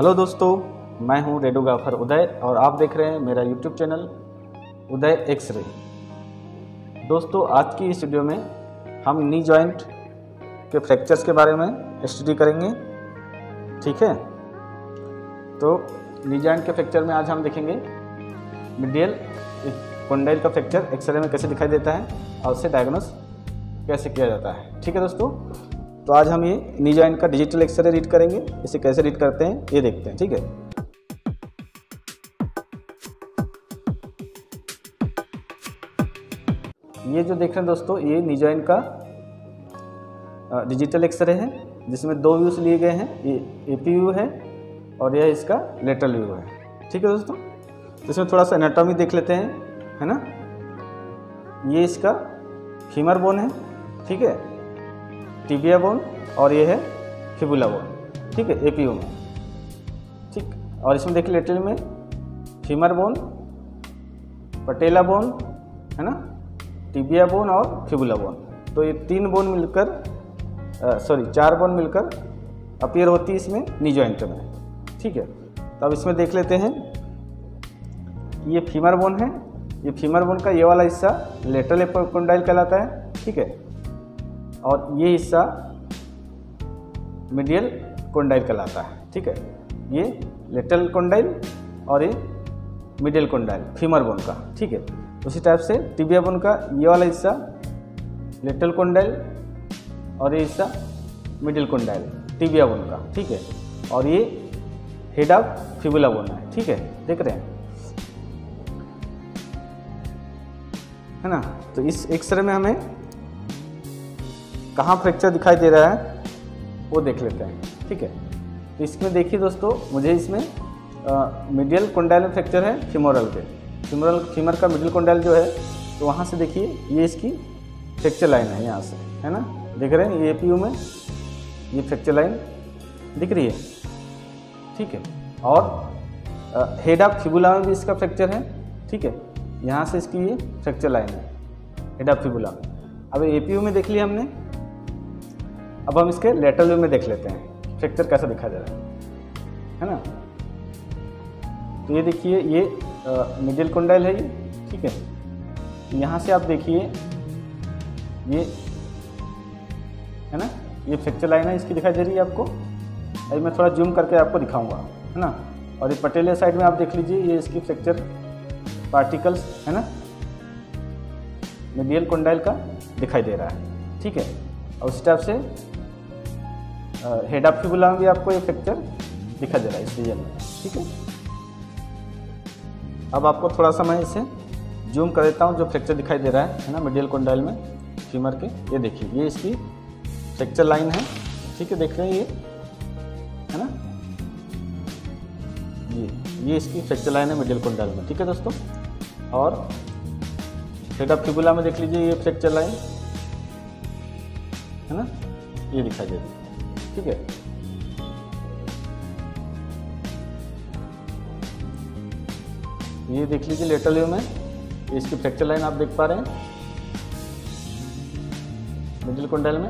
Hello दोस्तों, मैं हूँ रेडो गाफर उदय और आप देख रहे हैं मेरा यूट्यूब चैनल उदय एक्स रे दोस्तों, आज की इस वीडियो में हम नी जॉइंट के फ्रैक्चर्स के बारे में स्टडी करेंगे, ठीक है? तो नी जॉइंट के फ्रैक्चर में आज हम देखेंगे मिडियल कोंडाइल का फ्रैक्चर एक्सरे में कैसे दिखाई देता है और उसे डायग्नोस कैसे किया जाता है, ठीक है दोस्तों? तो आज हम ये नी जॉइंट का डिजिटल एक्सरे रीड करेंगे। इसे कैसे रीड करते हैं, ये देखते हैं, ठीक है? ये जो देख रहे हैं दोस्तों, ये नी जॉइंट का डिजिटल एक्सरे है, जिसमें दो व्यूज़ लिए गए हैं, ये ए पी व्यू है और यह इसका लेटरल व्यू है, ठीक है दोस्तों? तो इसमें थोड़ा सा एनाटॉमी देख लेते हैं, है ना? ये इसका फीमर बोन है, ठीक है? टिबिया बोन और ये है फिबुला बोन। ठीक है एपीओ में। ठीक, और इसमें देखिए लेटरल में फीमर बोन पटेला बोन है ना? टिबिया बोन और फिबुला बोन तो ये तीन बोन मिलकर सॉरी चार बोन मिलकर अपीयर होती है इसमें नी जॉइंट में। ठीक है तो अब इसमें देख लेते हैं ये फीमर बोन है। ये फीमर बोन का ये वाला हिस्सा लेटरल एपोकोंडाइल कहलाता है। ठीक है और ये हिस्सा मीडियल कोंडाइल कहलाता है, ठीक है? ये लेटरल कोंडाइल और ये मिडियल कोंडाइल फीमर बोन का, ठीक है? उसी टाइप से टिबिया बोन का ये वाला हिस्सा लेटरल कोंडाइल और ये हिस्सा मिडिल कोंडाइल टिबिया बोन का, ठीक है? और ये हेड ऑफ़ फिबुला बोन है, ठीक है? देख रहे हैं? है ना? तो इस एक्सरे में हमें कहाँ फ्रैक्चर दिखाई दे रहा है, वो देख लेते हैं। ठीक है? तो इसमें देखिए दोस्तों, मुझे इसमें मिडियल कोंडाइल में फ्रैक्चर है फिमोरल के। फिमोरल फीमर का मिडिल कोंडाइल जो है तो वहाँ से देखिए, ये इसकी फ्रैक्चर लाइन है यहाँ से, है ना? देख रहे हैं ये पी में, ये फ्रैक्चर लाइन दिख रही है। ठीक है? और हेड ऑफ़ फिबुला में भी इसका फ्रैक्चर है। ठीक है? यहाँ से इसकी ये फ्रैक्चर लाइन है हेड ऑफ़ फिबुला अब ए में देख लिया हमने अब हम इसके लेटरल व्यू में देख लेते हैं। फ्रैक्चर कैसा दिखा जा रहा है? है ना? तो ये देखिए, ये मिडिल कुंडल है ये, ठीक है? यहाँ से आप देखिए, ये, है ना? ये फ्रैक्चर लाइन है, इसकी दिखाई दे रही है आपको? अभी मैं थोड़ा जूम करके आपको दिखाऊँगा, है ना? और ये पटेलिया साइड में आप देख लीजिए, ये इसकी फ्रैक्चर पार्टिकल्स है ना? मिडियल कुंडाइल का दिखाई दे रहा है, ठीक है? और उस टाइप से हेड ऑफ़ फिबुला में भी आपको ये फ्रैक्चर दिखाई दे रहा है इस रीजन में, ठीक है? अब आपको थोड़ा सा मैं इसे जूम कर देता हूँ, जो फ्रैक्चर दिखाई दे रहा है है ना मिडियल कोंडाइल में फीमर के, ये देखिए, ये इसकी फ्रैक्चर लाइन है, ठीक है, देख रहे हैं ये, है ना? ये ये इसकी फ्रैक्चर लाइन है मिडियल कोंडाइल में, ठीक है दोस्तों? और हेड ऑफ़ फिबुला में देख लीजिए ये फ्रैक्चर लाइन है ना? ये रही है। ठीक है? ये देख लीजिए लेटल व्यू में। इसकी फ्रैक्चर लाइन आप देख पा रहे हैं। मिडिल कुंडल में।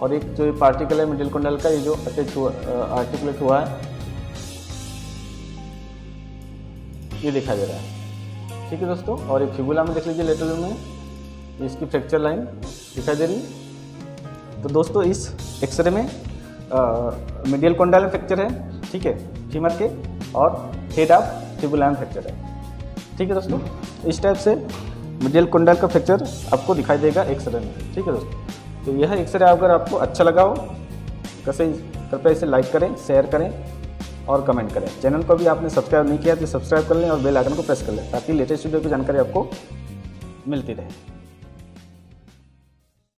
और एक जो पार्टिकल है मिडिल कुंडल का, ये जो अटैच हुआ आर्टिकुलेट हुआ है, ये दिखाई दे रहा है। ठीक है दोस्तों? और ये फिबुला में देख लीजिए लेटल व्यू में। इसकी फ्रैक्चर लाइन दिखाई दे रही है। तो दोस्तों, इस एक्सरे में मीडियल कोंडाइल फ्रैक्चर है, ठीक है फीमर के, और हेड ऑफ़ फिबुलाइन फ्रैक्चर है। ठीक है दोस्तों, इस टाइप से मीडियल कोंडाइल का फ्रैक्चर आपको दिखाई देगा एक्सरे में, ठीक है दोस्तों। तो यह एक्सरे अगर आपको अच्छा लगा हो, कैसे कृपया इसे लाइक करें शेयर करें, और कमेंट करें। चैनल को भी आपने सब्सक्राइब नहीं किया तो सब्सक्राइब कर लें और बेल आइकन को प्रेस कर लें, ताकि लेटेस्ट वीडियो की जानकारी आपको मिलती रहे।